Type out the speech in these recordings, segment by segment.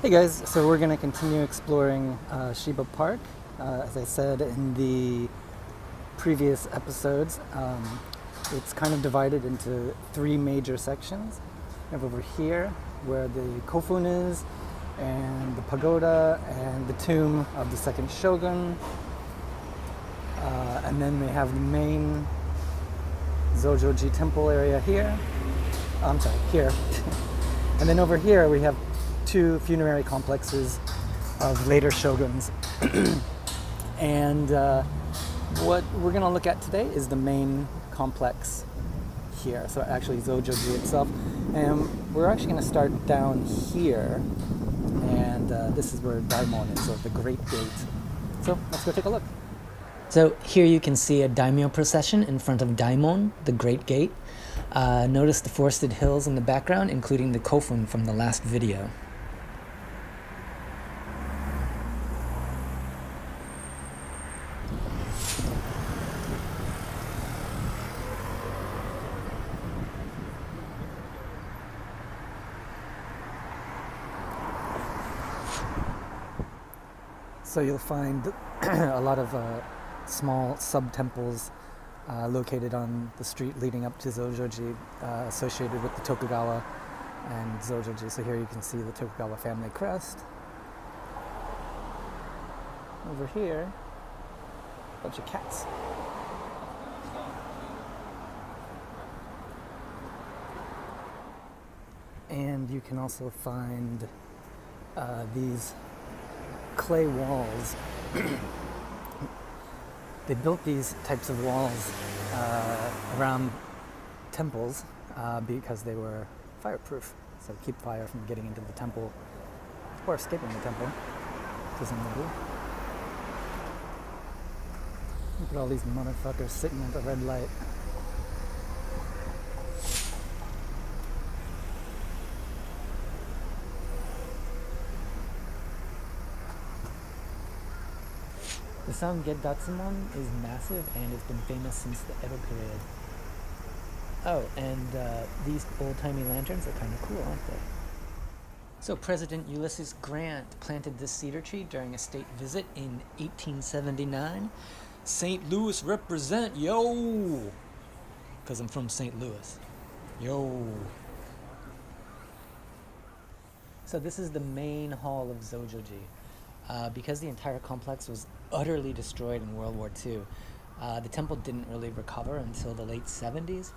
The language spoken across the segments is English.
Hey guys, so we're going to continue exploring uh, Shiba Park. Uh, as I said in the previous episodes, um, it's kind of divided into three major sections. We have over here where the Kofun is, and the pagoda, and the tomb of the second shogun. Uh, and then they have the main Zojoji temple area here. I'm sorry, here. and then over here we have two funerary complexes of later shoguns. and uh, what we're going to look at today is the main complex here. So actually Zojoji itself. And we're actually going to start down here. And uh, this is where Daimon is, or the Great Gate. So let's go take a look. So here you can see a daimyo procession in front of Daimon, the Great Gate. Uh, notice the forested hills in the background, including the Kofun from the last video. So you'll find a lot of uh, small sub temples uh, located on the street leading up to Zojoji, uh, associated with the Tokugawa and Zojoji. So here you can see the Tokugawa family crest. Over here, a bunch of cats. And you can also find uh, these clay walls. they built these types of walls uh, around temples uh, because they were fireproof. So keep fire from getting into the temple or escaping the temple, presumably. Look at all these motherfuckers sitting at the red light. The Sangedatsumon is massive and it's been famous since the Edo period. Oh, and uh, these old-timey lanterns are kind of cool, aren't they? So President Ulysses Grant planted this cedar tree during a state visit in 1879. St. Louis represent, yo! Because I'm from St. Louis. Yo! So this is the main hall of Zojoji. Uh, because the entire complex was utterly destroyed in World War II, uh, the temple didn't really recover until the late 70s.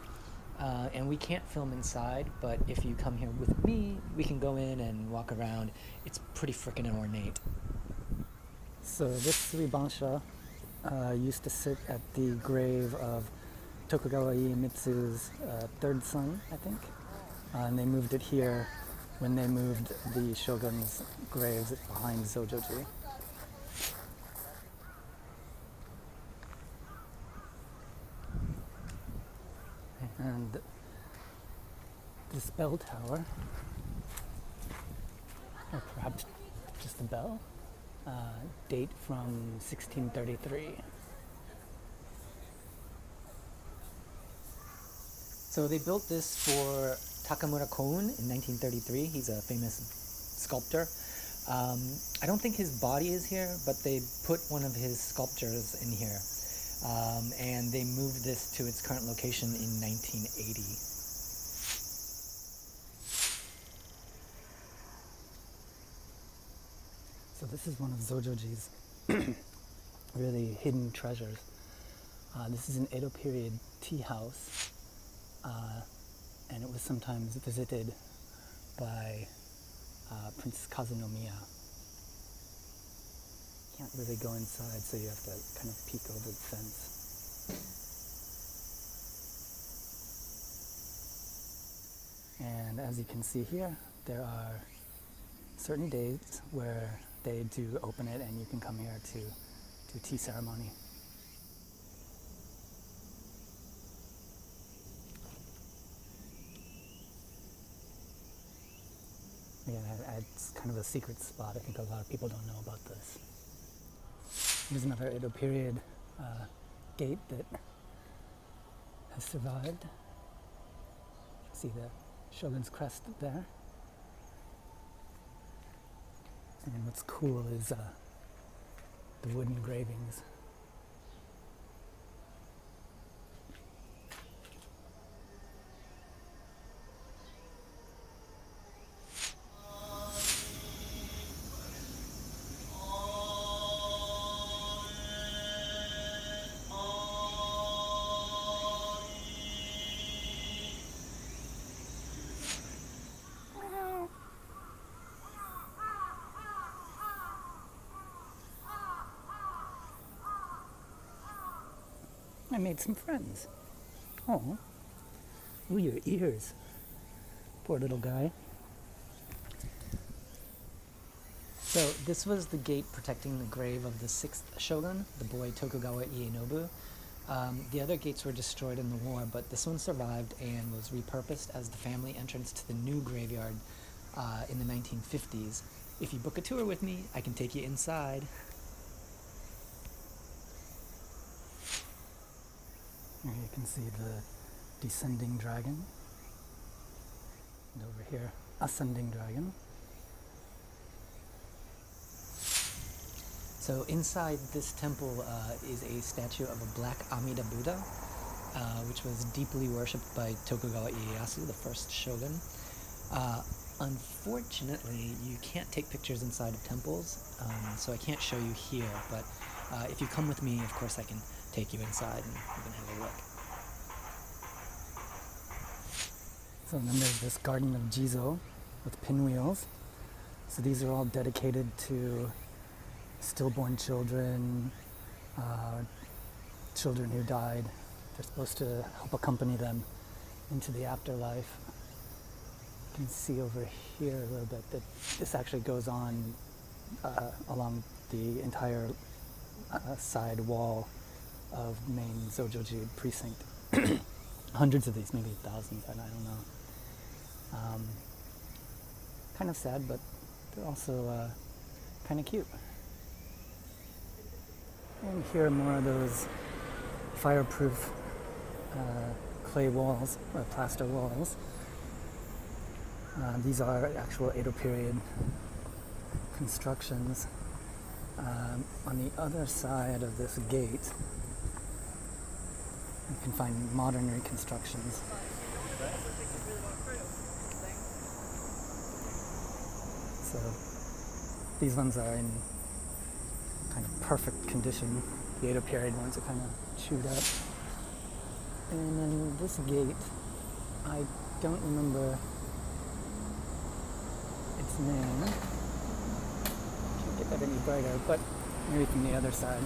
Uh, and we can't film inside, but if you come here with me, we can go in and walk around. It's pretty freaking ornate. So this Suibansha uh, used to sit at the grave of Tokugawa Iemitsu's uh, third son, I think. Uh, and they moved it here when they moved the shogun's graves behind Zojoji. And this bell tower, or perhaps just the bell, uh, date from 1633. So they built this for Takamura Koun in 1933. He's a famous sculptor. Um, I don't think his body is here, but they put one of his sculptures in here. Um, and they moved this to its current location in 1980. So this is one of Zojoji's really hidden treasures. Uh, this is an Edo period tea house, uh, and it was sometimes visited by uh, Princess Kazunomiya. Can't really go inside, so you have to kind of peek over the fence. And as you can see here, there are certain days where they do open it and you can come here to do tea ceremony. Again, it's kind of a secret spot. I think a lot of people don't know about this. Here's another Edo period uh, gate that has survived. See the shogun's crest there. And what's cool is uh, the wooden engravings. I made some friends. Oh, ooh, your ears. Poor little guy. So this was the gate protecting the grave of the sixth shogun, the boy Tokugawa Ienobu. Um, the other gates were destroyed in the war, but this one survived and was repurposed as the family entrance to the new graveyard uh, in the 1950s. If you book a tour with me, I can take you inside. Here you can see the descending dragon. And over here, ascending dragon. So inside this temple uh, is a statue of a black Amida Buddha, uh, which was deeply worshipped by Tokugawa Ieyasu, the first shogun. Uh, unfortunately, you can't take pictures inside of temples, um, so I can't show you here, but uh, if you come with me, of course, I can take you inside and you can have a look. So then there's this garden of Jizo with pinwheels. So these are all dedicated to stillborn children, uh, children who died. They're supposed to help accompany them into the afterlife. You can see over here a little bit that this actually goes on uh, along the entire uh, side wall of main Zojoji precinct. Hundreds of these, maybe thousands, I don't know. Um, kind of sad, but they're also uh, kind of cute. And here are more of those fireproof uh, clay walls or plaster walls. Uh, these are actual Edo period constructions. Um, on the other side of this gate, you can find modern reconstructions. So these ones are in kind of perfect condition. The Edo period ones are kind of chewed up. And then this gate, I don't remember its name. Can't get that any brighter, but maybe from the other side.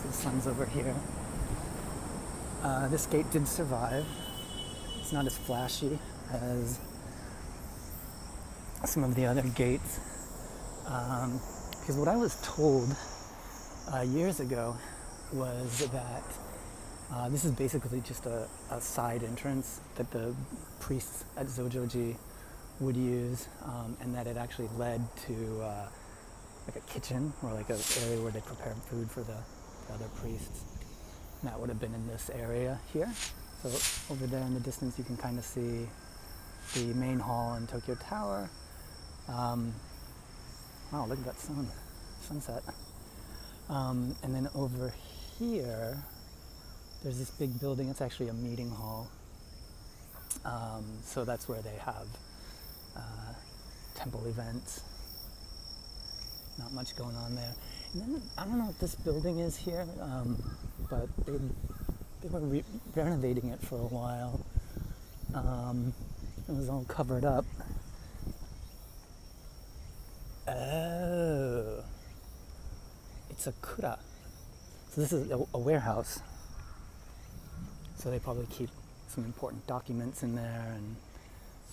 So the sun's over here. Uh, this gate did survive. It's not as flashy as some of the other gates. Um, because what I was told uh, years ago was that uh, this is basically just a, a, side entrance that the priests at Zojoji would use, um, and that it actually led to uh, like a kitchen or like an area where they prepared food for the, the other priests. That would have been in this area here. So over there in the distance, you can kind of see the main hall and Tokyo Tower. Um, wow, look at that sun, sunset. Um, and then over here, there's this big building. It's actually a meeting hall. Um, so that's where they have uh, temple events. Not much going on there. And then I don't know what this building is here, um, but they they were re- renovating it for a while. Um, it was all covered up. Oh, it's a kura. So this is a, a warehouse. So they probably keep some important documents in there and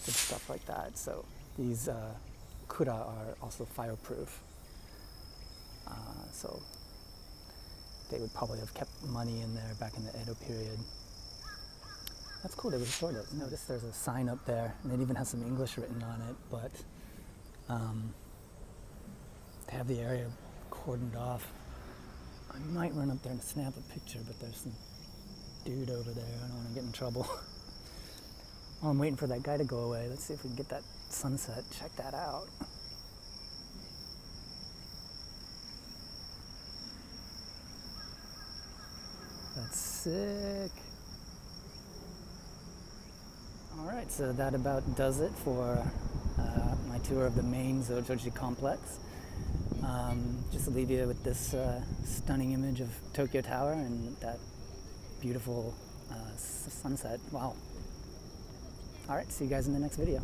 good stuff like that. So these uh, kura are also fireproof. So they would probably have kept money in there back in the Edo period. That's cool, they restored it. Notice there's a sign up there, and it even has some English written on it, but um, they have the area cordoned off. I might run up there and snap a picture, but there's some dude over there. I don't want to get in trouble. While I'm waiting for that guy to go away, let's see if we can get that sunset. Check that out. That's sick. All right, so that about does it for uh, my tour of the main Zojoji complex. Um, just to leave you with this uh, stunning image of Tokyo Tower and that beautiful uh, sunset. Wow. All right, see you guys in the next video.